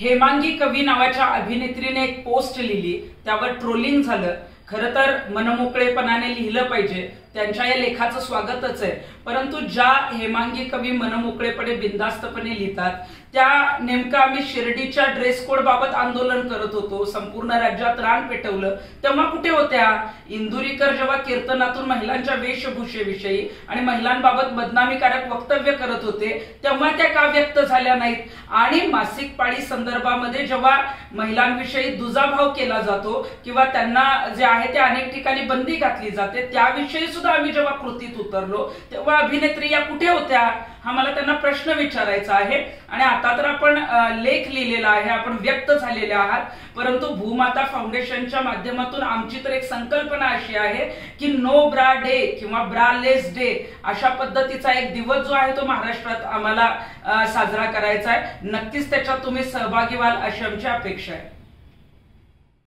हेमांगी कवी नावाच्या अभिनेत्रीने एक पोस्ट लिहिली त्यावर ट्रोलिंग झालं. खरं तर मनमोकळेपणाने लिहिलं पाहिजे. त्यांच्या या लेखाचं स्वागतच आहे. परंतु ज्या हेमांगी कवी मनमोकळेपणे बिंदास्तपणे लिहितात त्या नेमकं आम्ही शिर्डीच्या ड्रेस कोड बाबत आंदोलन करत होतो संपूर्ण राज्यात रान पेटवलं तेव्हा कुठे होत्या? इंदुरीकर जेव्हा कीर्तनातून महिलांच्या वेशभूषेविषयी आणि महिलांबाबत बदनामीकारक वक्तव्य करत होते तेव्हा त्या का व्यक्त झाल्या नाहीत? आणि मासिक पाळी संदर्भामध्ये जेव्हा महिलांविषयी दुजाभाव केला जातो किंवा त्यांना जे आहे ते अनेक ठिकाणी बंदी घातली जाते. त्याविषयी सुद्धा आम्ही जेव्हा कृतीत उतरलो तेव्हा अभिनेत्री या कुठे होत्या हा मला त्यांना प्रश्न विचारायचा आहे. आणि आता तर आपण लेख लिहिलेला आहे आपण व्यक्त झालेले आहात. परंतु भूमाता फाउंडेशनच्या माध्यमातून आमची तर एक संकल्पना अशी आहे की नो ब्रा डे किंवा ब्रालेस डे अशा पद्धतीचा एक दिवस जो आहे तो महाराष्ट्रात आम्हाला साजरा करायचा आहे. नक्कीच त्याच्यात तुम्ही सहभागी व्हाल अशी आमची अपेक्षा आहे.